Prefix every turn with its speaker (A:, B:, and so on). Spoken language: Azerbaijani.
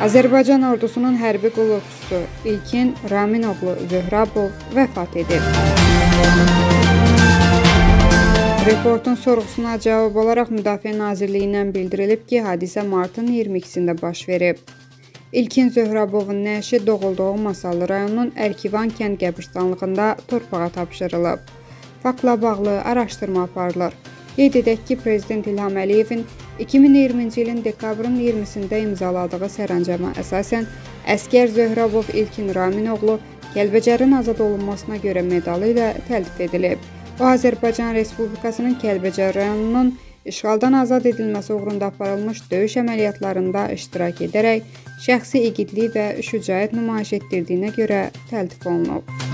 A: Azərbaycan ordusunun hərbi qulluqçusu İlkin Raminoğlu Zöhrabov vəfat edib. Reportun sorğusuna cavab olaraq Müdafiə Nazirliyindən bildirilib ki, hadisə martın 22-sində baş verib. İlkin Zöhrabovun nəşi doğulduğu Masallı rayonunun Ərkivan kənd qəbirstanlığında torpağa tapşırılıb. Faktla bağlı araşdırma aparılır. Qeyd edək ki, Prezident İlham Əliyevin 2020-ci ilin dekabrın 20-sində imzaladığı sərəncama əsasən əskər Zöhrabov İlkin Raminoğlu Kəlbəcərin azad olunmasına görə medalı ilə təltif edilib. O, Azərbaycan Respublikasının Kəlbəcər rayonunun işğaldan azad edilməsi uğrunda aparılmış döyüş əməliyyatlarında iştirak edərək şəxsi igidlik və şücaət nümayiş etdirdiyinə görə təltif olunub.